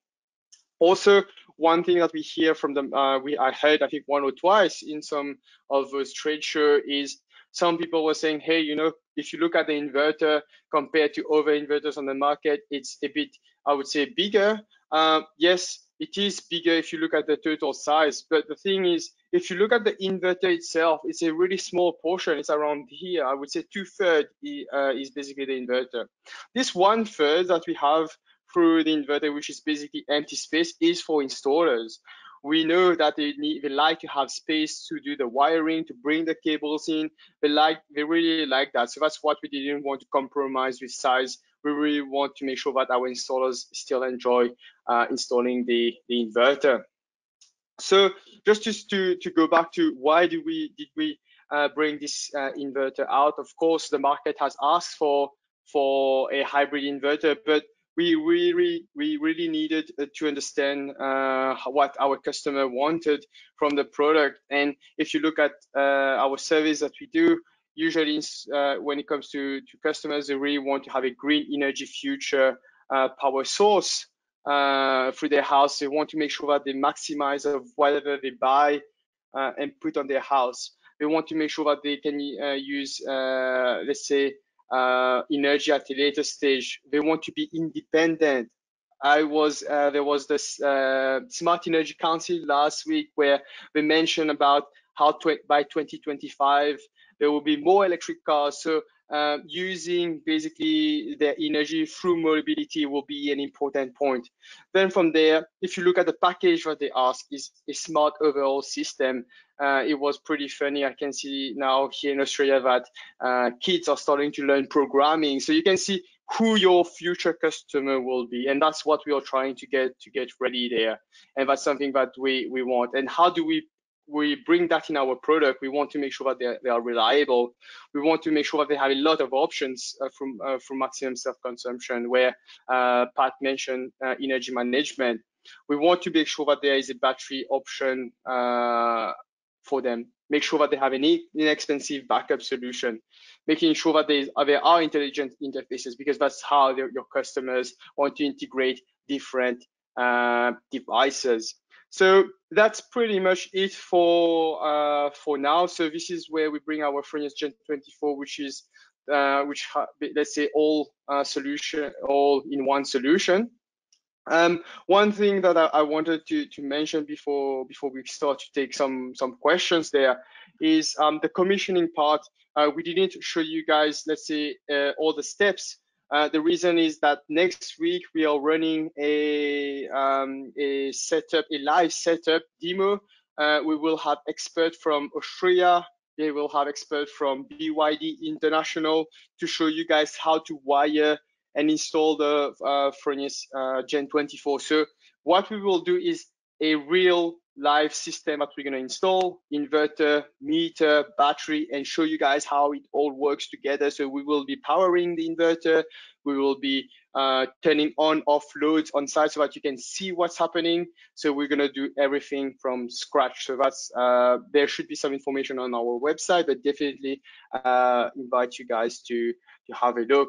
[SPEAKER 1] Also, one thing that we hear from them, uh, we I heard I think one or twice in some of those trade show is some people were saying, hey, you know, if you look at the inverter compared to other inverters on the market, it's a bit, I would say, bigger. Uh, yes, it is bigger if you look at the total size, but the thing is, if you look at the inverter itself, it's a really small portion. It's around here. I would say two thirds uh, is basically the inverter. This one third that we have through the inverter, which is basically empty space, is for installers. We know that they need, they like to have space to do the wiring, to bring the cables in. They like, they really like that. So that's what we didn't want to compromise with size. We really want to make sure that our installers still enjoy uh, installing the, the inverter. So just, just to, to go back to why did we did we uh, bring this uh, inverter out? Of course, the market has asked for for a hybrid inverter, but we really we really needed uh, to understand uh, what our customer wanted from the product. And if you look at uh, our service that we do usually uh, when it comes to to customers they really want to have a green energy future uh, power source uh, through their house. They want to make sure that they maximize of whatever they buy and put on their house. They want to make sure that they can use let's say uh, energy at a later stage. They want to be independent. I was uh, there was this uh, Smart Energy Council last week where they mentioned about how by 2025 there will be more electric cars. So uh, using basically the energy through mobility will be an important point. Then from there, if you look at the package, what they ask is a smart overall system. Uh, it was pretty funny. I can see now here in Australia that uh, kids are starting to learn programming. So you can see who your future customer will be and that's what we are trying to get to get ready there and that's something that we we want and how do we we bring that in our product. We want to make sure that they, they are reliable. We want to make sure that they have a lot of options uh, from uh, from maximum self-consumption, where uh, Pat mentioned uh, energy management. We want to make sure that there is a battery option uh, for them. Make sure that they have an inexpensive backup solution. Making sure that they, there are intelligent interfaces because that's how your customers want to integrate different uh, devices. So that's pretty much it for uh, for now. So this is where we bring our Fronius Gen 24, which is uh, which let's say all uh, solution all in one solution. Um, one thing that I, I, wanted to, to mention before before we start to take some some questions there is um, the commissioning part. Uh, we didn't show you guys, let's say, uh, all the steps Uh, the reason is that next week we are running a um, a setup, a live setup demo. Uh, we will have experts from Austria. They will have experts from BYD International to show you guys how to wire and install the uh, Fronius uh, Gen 24. So what we will do is a real live system that we're going to install, inverter, meter, battery, and show you guys how it all works together. So we will be powering the inverter. We will be uh, turning on off loads on site so that you can see what's happening. So we're going to do everything from scratch. So that's uh, there should be some information on our website, but definitely uh, invite you guys to to have a look.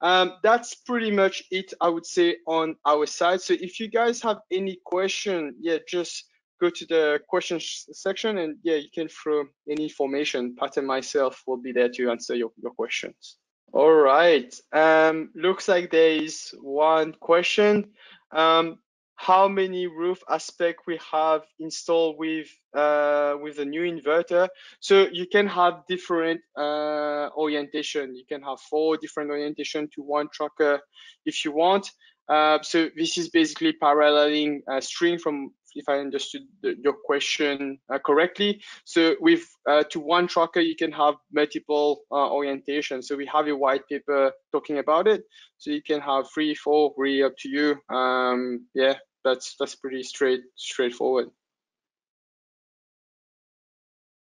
[SPEAKER 1] Um, that's pretty much it, I would say, on our side. So if you guys have any question, yeah, just go to the questions section and yeah, you can throw any information. Pat and myself will be there to answer your, your questions. All right. Um, looks like there is one question. Um, how many roof aspect we have installed with uh, with the new inverter. So you can have different uh, orientation. You can have four different orientation to one tracker if you want. Uh, so this is basically paralleling a string from if I understood the, your question uh, correctly. So with uh, to one tracker, you can have multiple uh, orientations. So we have a white paper talking about it. So you can have three, four, really up to you. Um, yeah, that's that's pretty straight straightforward.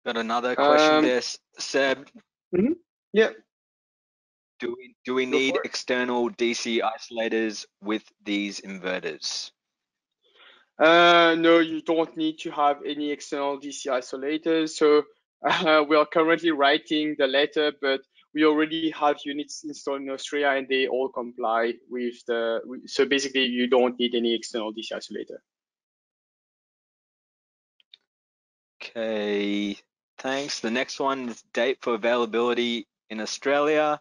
[SPEAKER 2] Got another question um, there, Seb.
[SPEAKER 1] Mm -hmm. Yeah.
[SPEAKER 2] Do we do we Go need external DC isolators with these inverters?
[SPEAKER 1] Uh, no, you don't need to have any external DC isolators. So uh, we are currently writing the letter, but we already have units installed in Austria and they all comply with the, so basically you don't need any external DC isolator.
[SPEAKER 2] Okay, thanks. The next one is date for availability in Australia.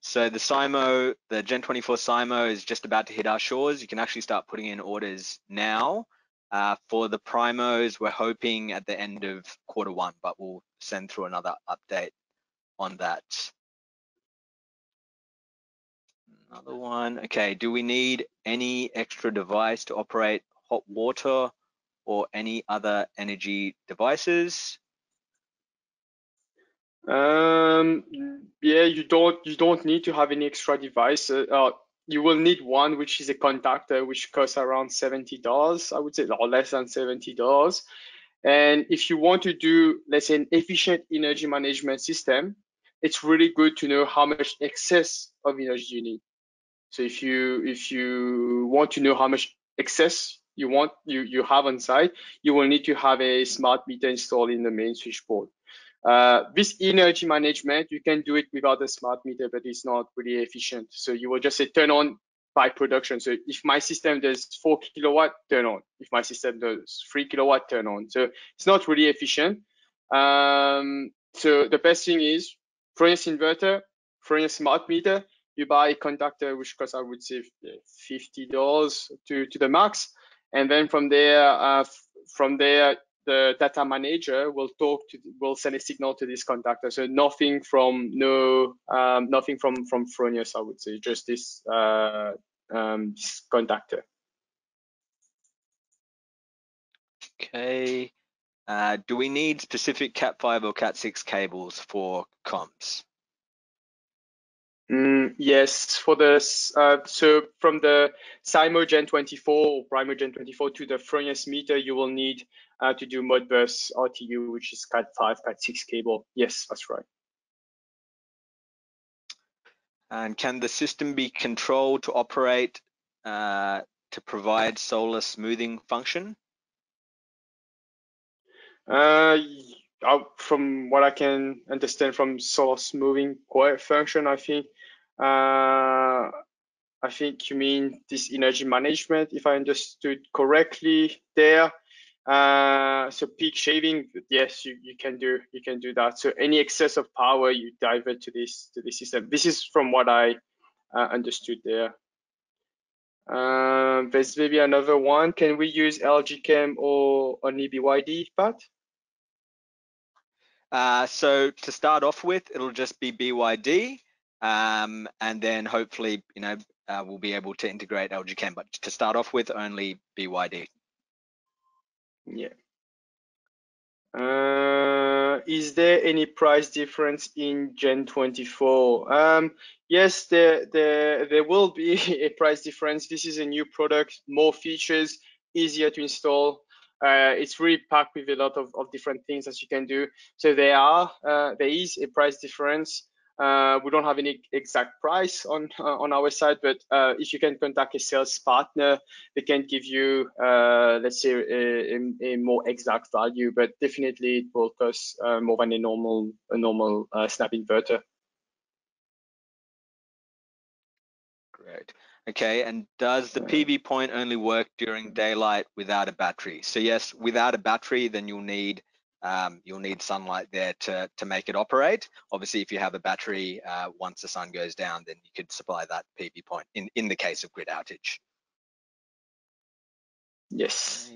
[SPEAKER 2] So the Symo, the Gen 24 Symo is just about to hit our shores. You can actually start putting in orders now. Uh, for the primos, we're hoping at the end of quarter one, but we'll send through another update on that. Another one. Okay, do we need any extra device to operate hot water or any other energy devices?
[SPEAKER 1] Um, yeah, you don't you don't need to have any extra device. Uh, you will need one which is a contactor which costs around $70 i would say or less than $70 and if you want to do let's say an efficient energy management system it's really good to know how much excess of energy you need. So if you if you want to know how much excess you want you you have on site you will need to have a smart meter installed in the main switchboard uh, this energy management, you can do it without a smart meter, but it's not really efficient. So you will just say turn on by production. So if my system does four kilowatt, turn on. If my system does three kilowatt, turn on. So it's not really efficient. Um, so the best thing is Fronius inverter, Fronius smart meter. You buy a contactor, which costs I would say fifty dollars to to the max, and then from there, uh, from there the data manager will talk to will send a signal to this contactor. So nothing from no um, nothing from from Fronius, I would say, just this, uh, um, this contactor.
[SPEAKER 2] Okay. Uh, do we need specific Cat5 or Cat6 cables for comps?
[SPEAKER 1] Mm, yes, for this, uh, so from the Symo Gen 24 or Primo Gen 24 to the Fronius meter, you will need uh, to do Modbus RTU, which is Cat5, Cat6 cable. Yes, that's right.
[SPEAKER 2] And can the system be controlled to operate uh, to provide solar smoothing function?
[SPEAKER 1] Uh, from what I can understand from solar smoothing function, I think uh, I think you mean this energy management, if I understood correctly there. Uh, so peak shaving, yes, you, you can do you can do that. So any excess of power you divert to this to this system. This is from what I uh, understood there. Um, there's maybe another one. Can we use LG Chem or only BYD, Pat?
[SPEAKER 2] Uh, so to start off with, it'll just be BYD. um, and then hopefully, you know, uh, we'll be able to integrate LG Chem. But to start off with, only BYD.
[SPEAKER 1] Yeah. Uh, is there any price difference in Gen 24? Um, yes, there, there, there will be a price difference. This is a new product, more features, easier to install. Uh, it's really packed with a lot of, of different things that you can do. So there are, uh, there is a price difference. Uh, we don't have any exact price on uh, on our side, but uh, if you can contact a sales partner, they can give you, uh, let's say, a, a, more exact value. But definitely, it will cost uh, more than a normal a normal uh, snap inverter.
[SPEAKER 2] Great. Okay, and does the PV point only work during daylight without a battery? So yes, without a battery, then you'll need um, you'll need sunlight there to, to make it operate. Obviously, if you have a battery, uh, once the sun goes down, then you could supply that PV point in, in the case of grid outage.
[SPEAKER 1] Yes.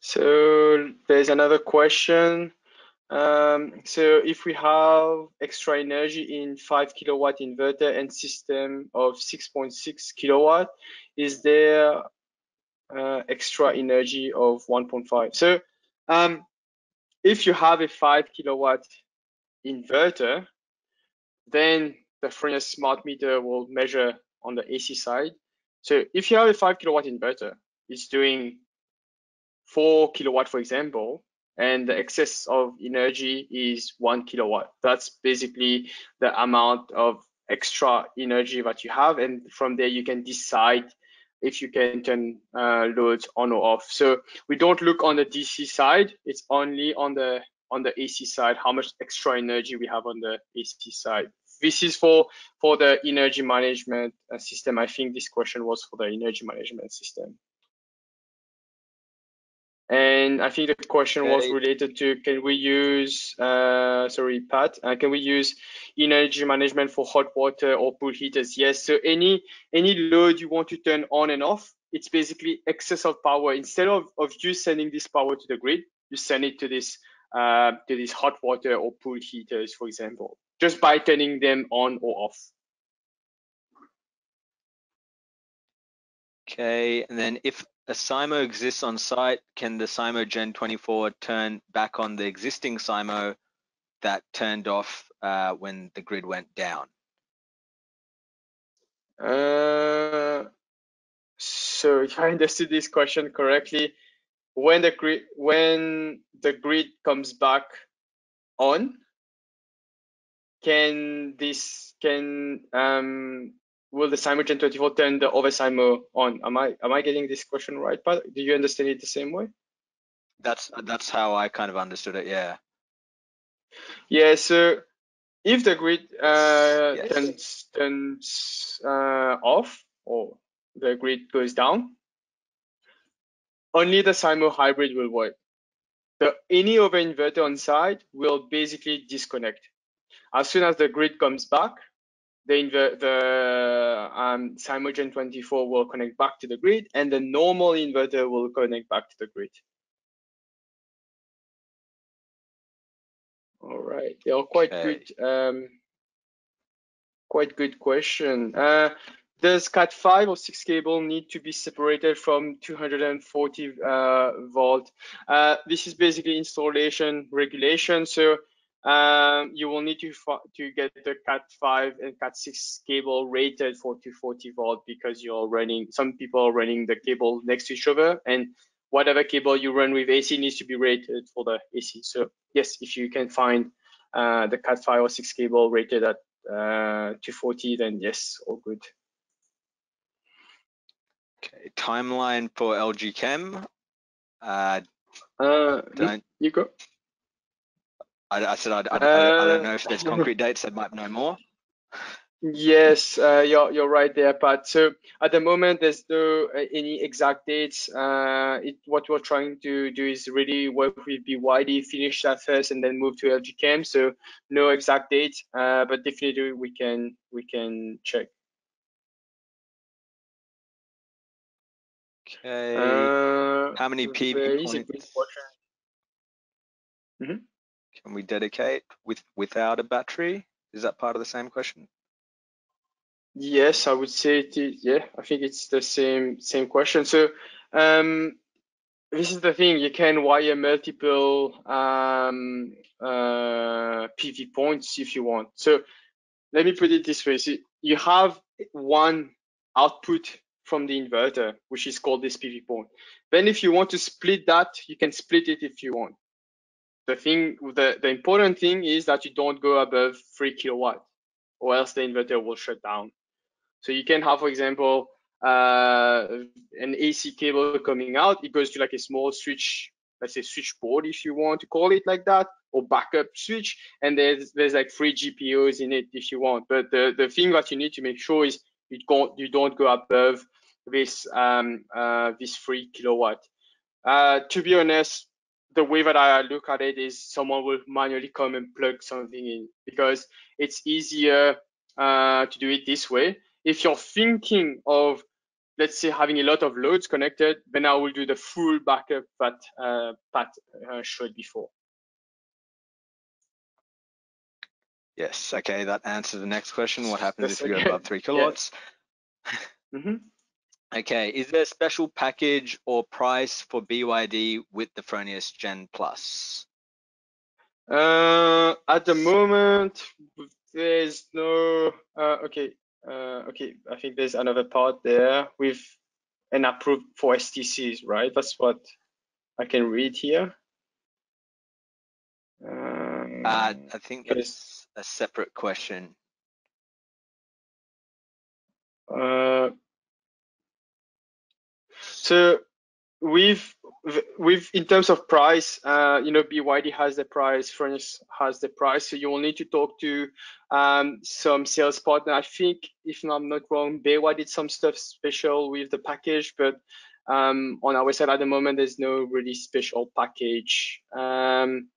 [SPEAKER 1] So there's another question. Um, so if we have extra energy in 5 kilowatt inverter and system of 6.6 kilowatt, is there uh, extra energy of 1.5? So um, if you have a 5 kilowatt inverter, then the Fronius smart meter will measure on the AC side. So if you have a 5 kilowatt inverter, it's doing 4 kilowatt, for example, and the excess of energy is one kilowatt. That's basically the amount of extra energy that you have. And from there, you can decide if you can turn uh, loads on or off. So we don't look on the DC side. It's only on the on the AC side, how much extra energy we have on the AC side. This is for for the energy management uh, system. I think this question was for the energy management system. And I think the question okay. was related to can we use, uh, sorry, Pat, uh, can we use energy management for hot water or pool heaters? Yes. So any any load you want to turn on and off, it's basically excess of power. Instead of, of you sending this power to the grid, you send it to this uh, to these hot water or pool heaters, for example, just by turning them on or off.
[SPEAKER 2] Okay, and then if a Symo exists on site, can the Symo Gen 24 turn back on the existing Symo that turned off uh, when the grid went down?
[SPEAKER 1] Uh, so if I understood this question correctly, when the grid when the grid comes back on, can this can um, will the Gen 24 turn the other Symo on? Am I am I getting this question right? But do you understand it the same way?
[SPEAKER 2] That's that's how I kind of understood it. Yeah.
[SPEAKER 1] Yeah. So if the grid uh, yes. turns turns uh, off or the grid goes down, only the Symo hybrid will work. The any other inverter on site will basically disconnect. As soon as the grid comes back, the, the um, Gen 24 will connect back to the grid and the normal inverter will connect back to the grid. All right, they are quite okay. good, um, quite good question. Uh, does Cat5 or 6 cable need to be separated from 240 uh, volt? Uh, this is basically installation regulation. So um, you will need to to get the Cat5 and Cat6 cable rated for 240 volt because you're running. Some people are running the cable next to each other, and whatever cable you run with AC needs to be rated for the AC. So yes, if you can find uh, the Cat5 or 6 cable rated at uh, 240, then yes, all good.
[SPEAKER 2] Okay, timeline for LG Chem.
[SPEAKER 1] Uh, uh, you go.
[SPEAKER 2] I, I said I, I, uh, I, don't know if there's concrete dates. I might know more.
[SPEAKER 1] Yes, uh, you're you're right there, Pat. So at the moment, there's no uh, any exact dates. Uh, it, what we're trying to do is really work with BYD, finish that first, and then move to LG Chem. So no exact date, uh, but definitely we can we can check.
[SPEAKER 2] Okay.
[SPEAKER 1] Uh,
[SPEAKER 2] How many PV
[SPEAKER 1] there is a good
[SPEAKER 2] points
[SPEAKER 1] question.
[SPEAKER 2] Can we dedicate with without a battery? Is that part of the same question?
[SPEAKER 1] Yes, I would say it is. Yeah, I think it's the same same question. So, um, this is the thing. You can wire multiple um, uh, PV points if you want. So, let me put it this way. So you have one output from the inverter, which is called this PV point. Then, if you want to split that, you can split it if you want. The thing, the the important thing is that you don't go above three kilowatt, or else the inverter will shut down. So you can have, for example, uh, an AC cable coming out. It goes to like a small switch, let's say switchboard, if you want to call it like that, or backup switch. And there's there's like three GPOs in it if you want. But the the thing that you need to make sure is you don't you don't go above this um uh this three kilowatt. Uh, to be honest, the way that I look at it is someone will manually come and plug something in because it's easier uh, to do it this way if you're thinking of, let's say, having a lot of loads connected, then I will do the full backup that uh, Pat uh, showed before.
[SPEAKER 2] Yes. Okay, that answers the next question. What happens if you're
[SPEAKER 1] okay.
[SPEAKER 2] above three kilowatts?
[SPEAKER 1] hmm
[SPEAKER 2] Okay, is there a special package or price for BYD with the Fronius Gen Plus?
[SPEAKER 1] Uh, at the moment, there's no. Uh, okay, uh, okay. I think there's another part there with an approved for STCs, right? That's what I can read here. Um,
[SPEAKER 2] Uh, I think it's a separate question.
[SPEAKER 1] Uh, so with with in terms of price, uh, you know, BYD has the price, Fronius has the price. So you will need to talk to um, some sales partner. I think, if I'm not wrong, BayWa did some stuff special with the package, but um, on our side at the moment, there's no really special package. Um,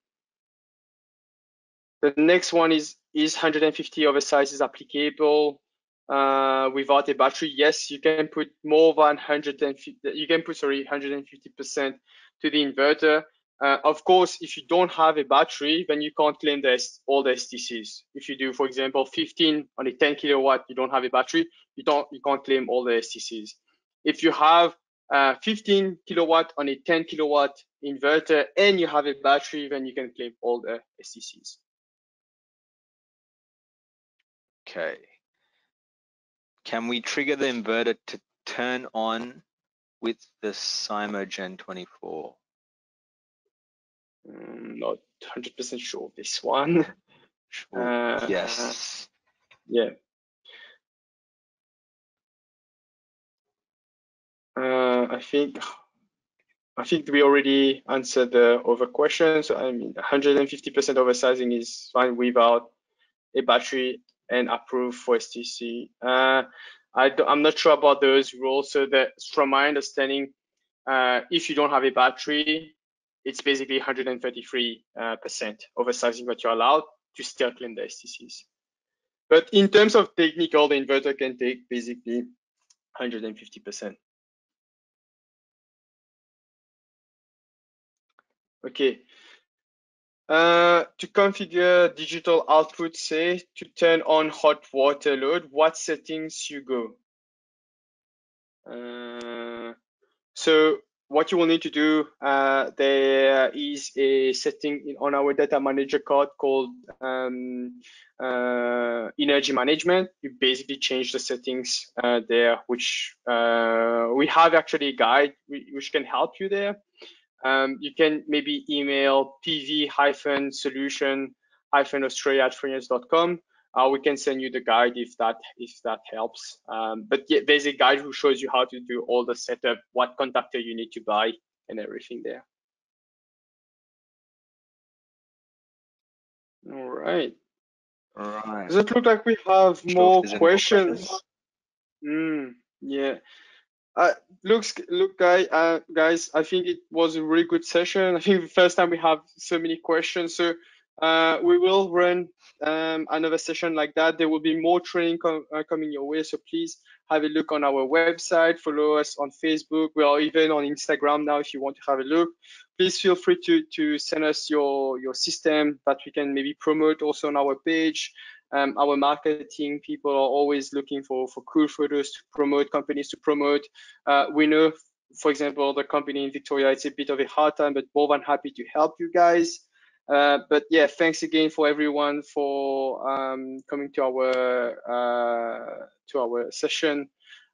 [SPEAKER 1] the next one is is 150 oversize is applicable uh, without a battery, yes, you can put more than 150, you can put, sorry, 150% to the inverter. Uh, of course, if you don't have a battery, then you can't claim the, all the STCs. If you do, for example, 15 on a 10 kilowatt, you don't have a battery, you don't, you can't claim all the STCs. If you have uh, 15 kilowatt on a 10 kilowatt inverter and you have a battery, then you can claim all the STCs.
[SPEAKER 2] Okay. Can we trigger the inverter to turn on with the Symo Gen 24?
[SPEAKER 1] Mm, not 100% sure of this one.
[SPEAKER 2] Sure.
[SPEAKER 1] Uh,
[SPEAKER 2] yes.
[SPEAKER 1] Yeah. Uh, I think I think we already answered the other questions. I mean, 150% oversizing is fine without a battery and approved for STC. Uh, I am not sure about those rules. So that from my understanding, uh, if you don't have a battery, it's basically 133% uh, percent oversizing what you're allowed to still claim the STCs. But in terms of technical, the inverter can take basically 150%. Okay. Uh, to configure digital output, say to turn on hot water load, what settings you go? Uh, so what you will need to do, uh, there is a setting in, on our data manager card called um, uh, energy management. You basically change the settings uh, there, which we have actually a guide which can help you there. Um, you can maybe email pv-solution-australia at fronius.com. Uh, we can send you the guide if that if that helps. Um, but yeah, there's a guide who shows you how to do all the setup, what contactor you need to buy, and everything there. All right.
[SPEAKER 2] All right.
[SPEAKER 1] Does it look like we have more
[SPEAKER 2] is more
[SPEAKER 1] questions?
[SPEAKER 2] questions?
[SPEAKER 1] Mm, yeah. Uh, looks look guy uh, guys i think it was a really good session i think the first time we have so many questions so uh, we will run um, another session like that. There will be more training com uh, coming your way, so please have a look on our website, follow us on Facebook, we are even on Instagram now if you want to have a look. Please feel free to, to send us your, your system that we can maybe promote also on our page. Um, our marketing people are always looking for, for cool photos to promote, companies to promote. Uh, we know, for example, the company in Victoria, it's a bit of a hard time, but more than happy to help you guys. Uh, but yeah, thanks again for everyone for um, coming to our uh, to our session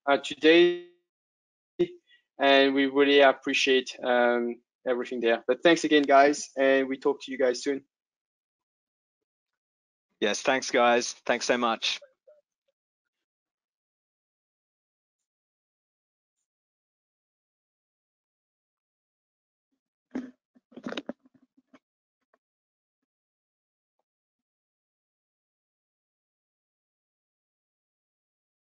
[SPEAKER 1] uh, today, and we really appreciate um, everything there. But thanks again, guys, and we talk to you guys soon.
[SPEAKER 2] Yes, thanks, guys. Thanks so much.